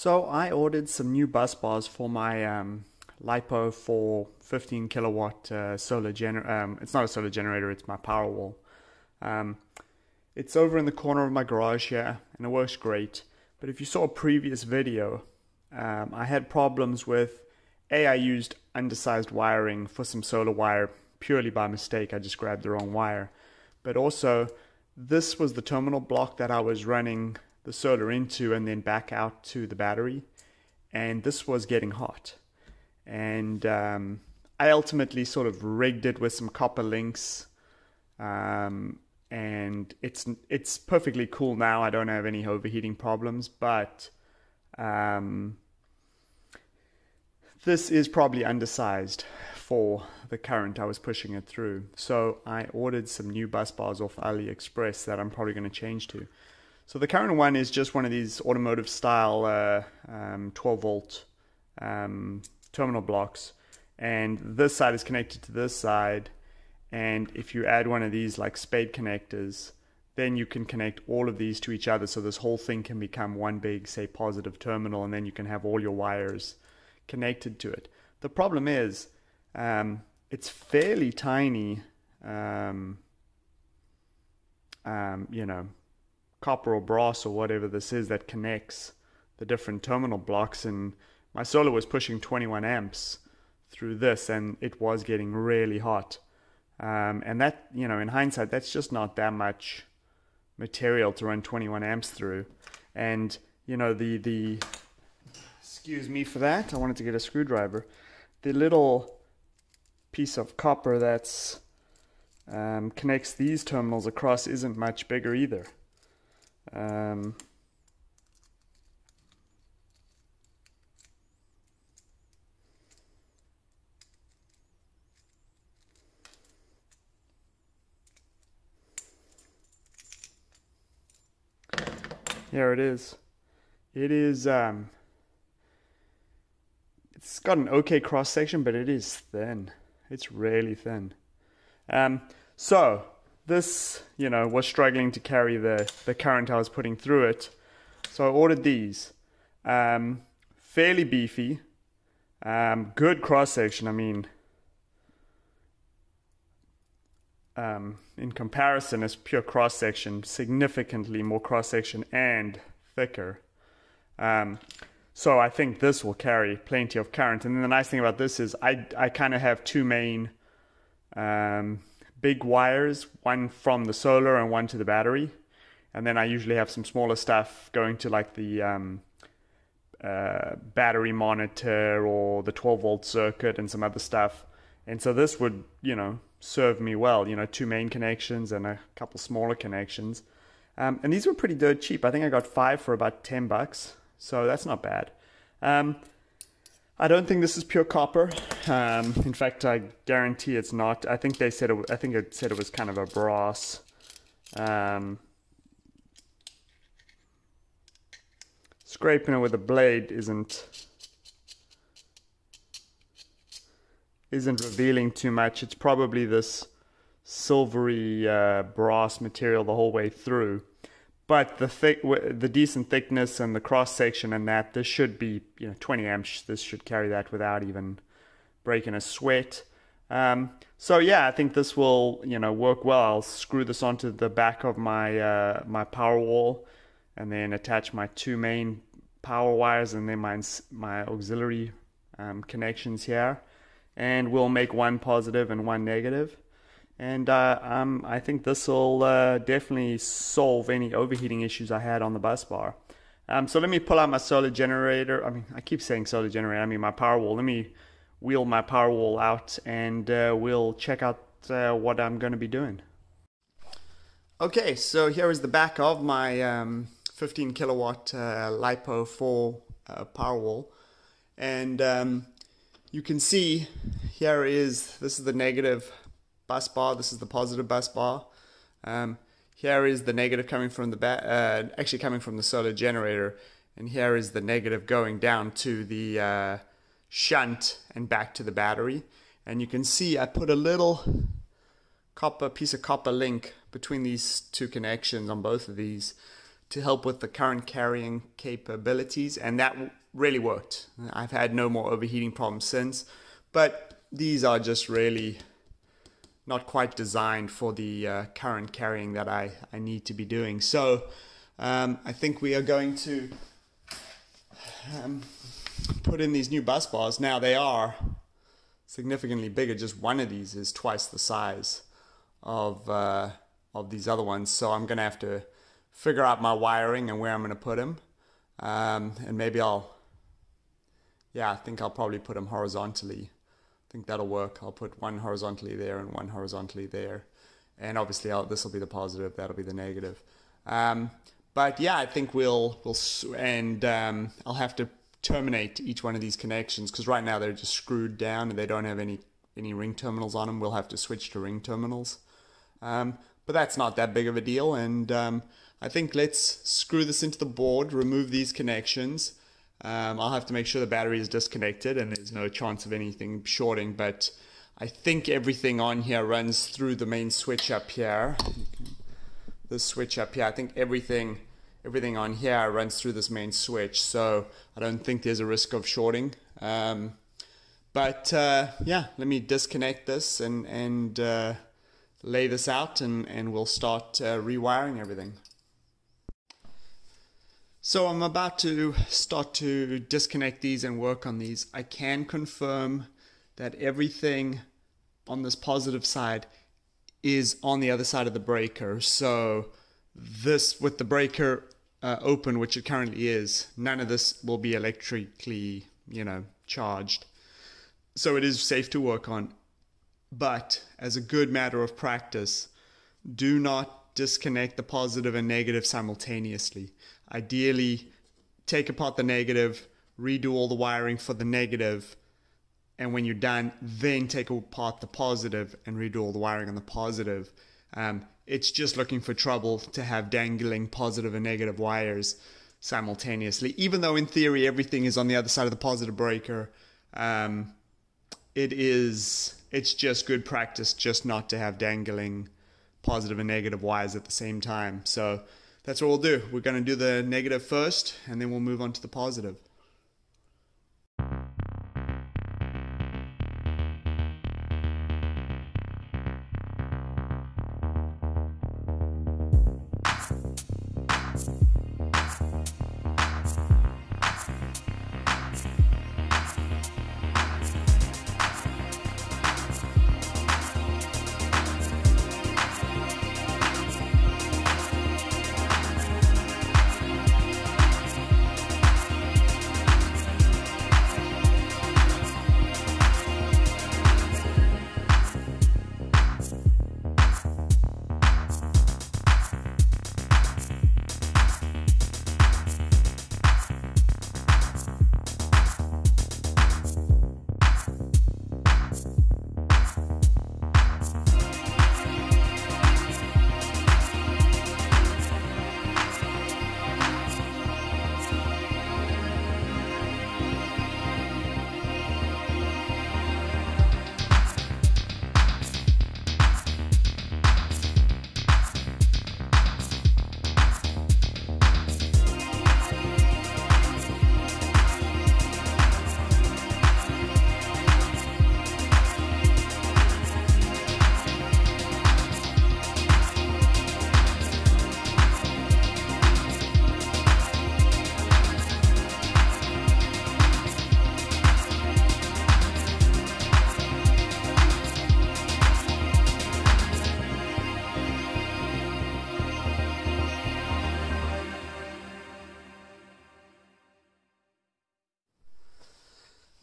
So I ordered some new bus bars for my um, LiPo for 15 kilowatt uh, solar generator. Um, it's not a solar generator, it's my Powerwall. Um, it's over in the corner of my garage here and it works great. But if you saw a previous video, um, I had problems with A, I used undersized wiring for some solar wire purely by mistake. I just grabbed the wrong wire. But also, this was the terminal block that I was running the solar into and then back out to the battery. And this was getting hot. And um, I ultimately sort of rigged it with some copper links. Um, and it's it's perfectly cool now. I don't have any overheating problems, but um, this is probably undersized for the current I was pushing it through. So I ordered some new bus bars off AliExpress that I'm probably going to change to. So the current one is just one of these automotive style uh, um, 12 volt um, terminal blocks, and this side is connected to this side. And if you add one of these like spade connectors, then you can connect all of these to each other. So this whole thing can become one big, say, positive terminal, and then you can have all your wires connected to it. The problem is, um, it's fairly tiny. Um, um, you know, copper or brass or whatever this is that connects the different terminal blocks. And my solar was pushing 21 amps through this and it was getting really hot. Um, and that you know in hindsight that's just not that much material to run 21 amps through. And you know the the excuse me for that i wanted to get a screwdriver. The little piece of copper that's um, connects these terminals across isn't much bigger either um, here it is. It is, um, it's got an okay cross section, but it is thin. It's really thin. Um, so, this, you know, was struggling to carry the, the current I was putting through it. So I ordered these. Um, fairly beefy, um, good cross section. I mean, um, in comparison, as pure cross section, significantly more cross section and thicker. Um, so I think this will carry plenty of current. And then the nice thing about this is I, I kind of have two main um, big wires, one from the solar and one to the battery. And then I usually have some smaller stuff going to like the um, uh, battery monitor or the 12 volt circuit and some other stuff. And so this would, you know, serve me well. You know, two main connections and a couple smaller connections. Um, and these were pretty dirt cheap. I think I got five for about 10 bucks. So that's not bad. Um, I don't think this is pure copper. Um, in fact, I guarantee it's not. I think they said it, I think it said it was kind of a brass. Um, scraping it with a blade isn't isn't revealing too much. It's probably this silvery uh, brass material the whole way through but the thick, the decent thickness and the cross section and that this should be you know 20 amps. This should carry that without even breaking a sweat. Um, so yeah, I think this will you know work well. I'll screw this onto the back of my uh, my power wall, and then attach my two main power wires and then my my auxiliary um, connections here, and we'll make one positive and one negative and uh, um, I think this will uh, definitely solve any overheating issues I had on the bus bar. Um, so let me pull out my solar generator. I mean, I keep saying solar generator. I mean my power wall. Let me wheel my power wall out, and uh, we'll check out uh, what I'm going to be doing. Okay, so here is the back of my um, 15 kilowatt uh, LiPo 4 uh, power wall, and um, you can see here is this is the negative bus bar. This is the positive bus bar. Um, here is the negative coming from the ba- uh, actually coming from the solar generator, and here is the negative going down to the uh, shunt and back to the battery. And you can see I put a little copper piece of copper link between these two connections on both of these to help with the current carrying capabilities, and that really worked. I've had no more overheating problems since, but these are just really not quite designed for the uh, current carrying that I, I need to be doing. So um, I think we are going to um, put in these new bus bars. Now they are significantly bigger. Just one of these is twice the size of uh, of these other ones. So I'm gonna have to figure out my wiring and where I'm gonna put them. Um, and maybe I'll, yeah, I think I'll probably put them horizontally. I think that'll work. I'll put one horizontally there and one horizontally there. And obviously this will be the positive, that'll be the negative. Um, but yeah, I think we'll, we'll and um, I'll have to terminate each one of these connections because right now they're just screwed down and they don't have any, any ring terminals on them. We'll have to switch to ring terminals. Um, but that's not that big of a deal. And um, I think let's screw this into the board, remove these connections, um, I'll have to make sure the battery is disconnected and there's no chance of anything shorting, but I think everything on here runs through the main switch up here. This switch up here, I think everything everything on here runs through this main switch, so I don't think there's a risk of shorting. Um, but uh, yeah, let me disconnect this and, and uh, lay this out and, and we'll start uh, rewiring everything. So I'm about to start to disconnect these and work on these. I can confirm that everything on this positive side is on the other side of the breaker. So this with the breaker uh, open, which it currently is, none of this will be electrically, you know, charged. So it is safe to work on. But as a good matter of practice, do not disconnect the positive and negative simultaneously ideally take apart the negative, redo all the wiring for the negative, and when you're done, then take apart the positive and redo all the wiring on the positive. Um, it's just looking for trouble to have dangling positive and negative wires simultaneously. Even though in theory everything is on the other side of the positive breaker, um, it is it's just good practice just not to have dangling positive and negative wires at the same time. So that's what we'll do. We're going to do the negative first, and then we'll move on to the positive.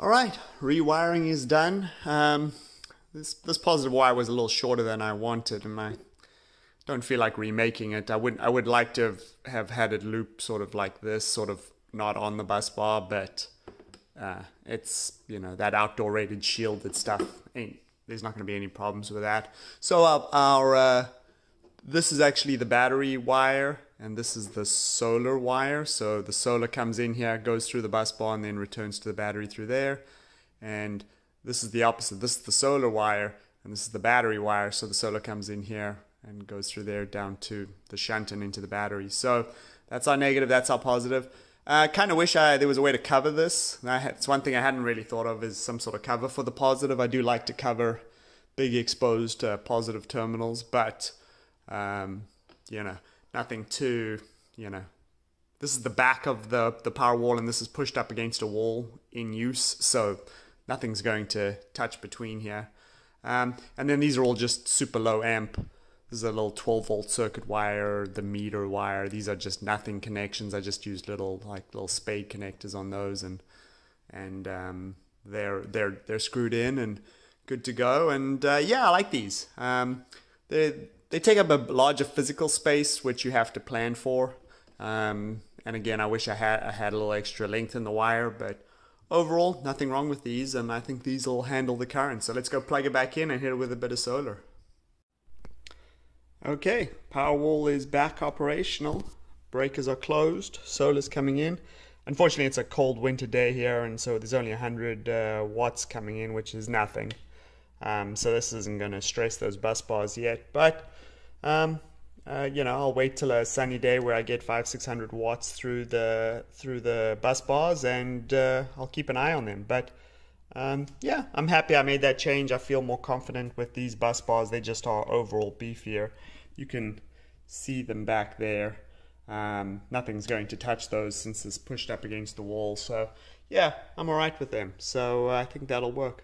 All right, rewiring is done. Um, this this positive wire was a little shorter than I wanted, and I don't feel like remaking it. I would I would like to have, have had it loop sort of like this, sort of not on the bus bar, but uh, it's you know that outdoor rated shielded stuff. Ain't there's not going to be any problems with that. So uh, our uh, this is actually the battery wire and this is the solar wire. So the solar comes in here, goes through the bus bar, and then returns to the battery through there. And this is the opposite. This is the solar wire, and this is the battery wire. So the solar comes in here and goes through there down to the shunt and into the battery. So That's our negative. That's our positive. I uh, kind of wish I there was a way to cover this. Had, it's one thing I hadn't really thought of is some sort of cover for the positive. I do like to cover big exposed uh, positive terminals, but um, you know nothing too you know. This is the back of the the power wall, and this is pushed up against a wall in use, so nothing's going to touch between here. Um, and then these are all just super low amp this is a little 12 volt circuit wire, the meter wire. These are just nothing connections. I just used little like little spade connectors on those, and and um, they're they're they're screwed in and good to go. And uh, yeah, I like these. Um, they they take up a larger physical space, which you have to plan for. Um, and again, I wish I had I had a little extra length in the wire, but overall, nothing wrong with these, and I think these will handle the current. So let's go plug it back in and hit it with a bit of solar. Okay, Powerwall is back operational. Breakers are closed. Solar's coming in. Unfortunately, it's a cold winter day here, and so there's only 100 uh, watts coming in, which is nothing. Um, so this isn't going to stress those bus bars yet. But um, uh, you know, I'll wait till a sunny day where I get five, six hundred watts through the through the bus bars, and uh, I'll keep an eye on them. But um, yeah, I'm happy I made that change. I feel more confident with these bus bars. They just are overall beefier you can see them back there. Um, nothing's going to touch those since it's pushed up against the wall. So yeah, I'm alright with them. So uh, I think that'll work.